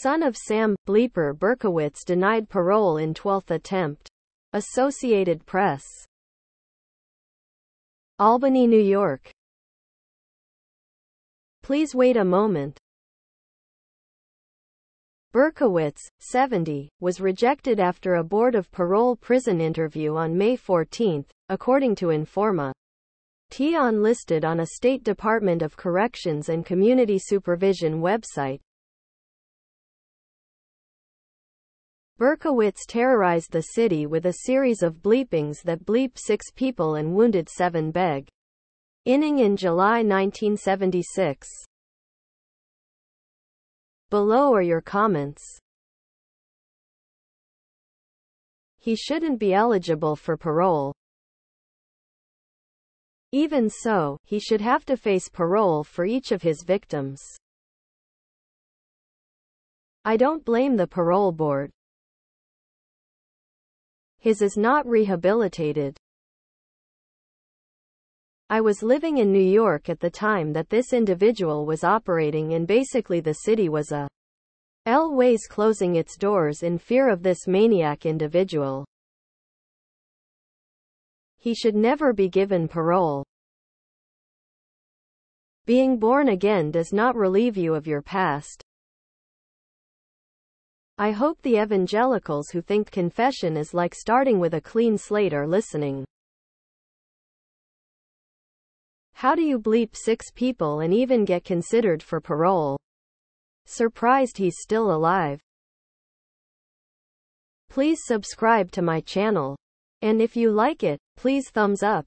Son of Sam, Bleeper Berkowitz denied parole in 12th attempt. Associated Press. Albany, New York. Please wait a moment. Berkowitz, 70, was rejected after a Board of Parole prison interview on May 14, according to Informa. Tion listed on a State Department of Corrections and Community Supervision website. Berkowitz terrorized the city with a series of bleepings that bleeped six people and wounded seven beg. Inning in July 1976. Below are your comments. He shouldn't be eligible for parole. Even so, he should have to face parole for each of his victims. I don't blame the parole board. His is not rehabilitated. I was living in New York at the time that this individual was operating and basically the city was a L ways closing its doors in fear of this maniac individual. He should never be given parole. Being born again does not relieve you of your past. I hope the evangelicals who think confession is like starting with a clean slate are listening. How do you bleep six people and even get considered for parole? Surprised he's still alive. Please subscribe to my channel. And if you like it, please thumbs up.